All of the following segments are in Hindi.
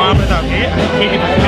वहाँ पे जाके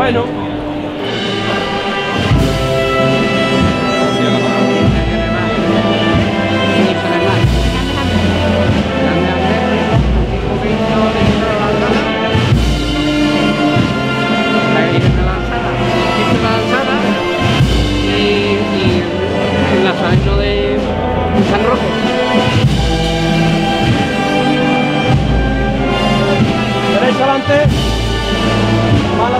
Bueno.